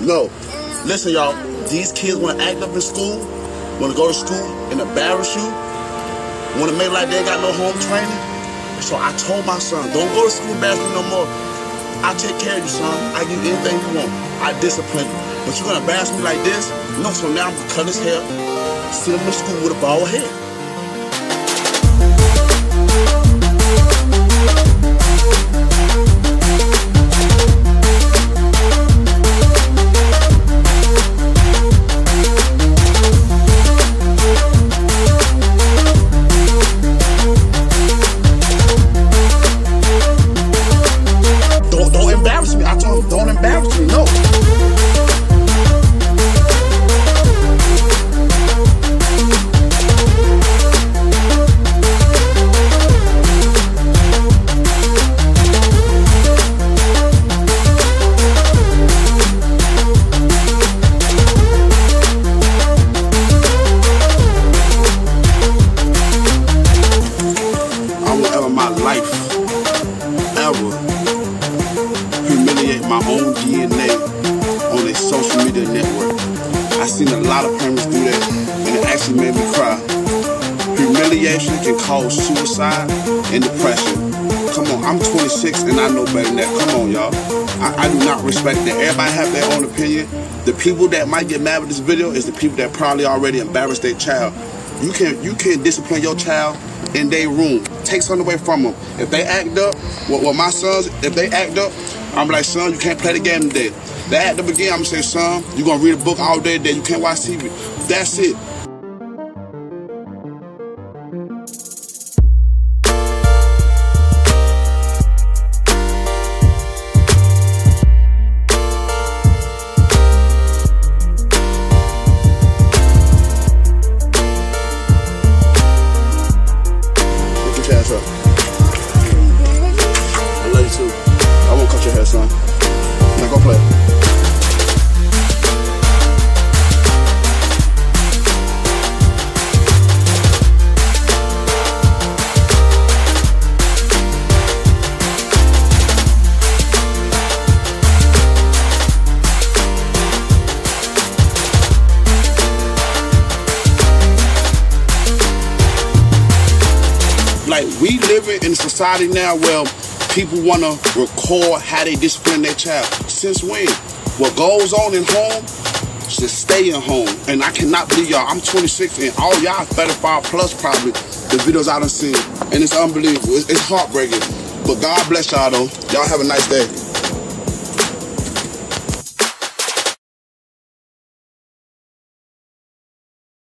No. Listen, y'all. These kids want to act up in school, want to go to school and embarrass you, want to make like they got no home training. So I told my son, don't go to school embarrass no more. I take care of you, son. I give you anything you want. I discipline you. But you're gonna embarrass me like this? No, so now I'm gonna cut his hair, send him to school with a bald head. Life ever humiliate my own DNA on a social media network. I seen a lot of parents do that, and it actually made me cry. Humiliation can cause suicide and depression. Come on, I'm 26 and I know better than that. Come on, y'all. I, I do not respect that. Everybody have their own opinion. The people that might get mad with this video is the people that probably already embarrassed their child. You can you can discipline your child in their room. Take something away from them. If they act up, well, well, my sons, if they act up, I'm like, son, you can't play the game today. They act up again, I'm gonna say, son, you're gonna read a book all day today. You can't watch TV. That's it. Like we living in a society now where people want to record how they discipline their child. Since when? What goes on in home should stay in home. And I cannot believe y'all. I'm 26 and all y'all 35 plus probably the videos I done seen. And it's unbelievable. It's, it's heartbreaking. But God bless y'all though. Y'all have a nice day.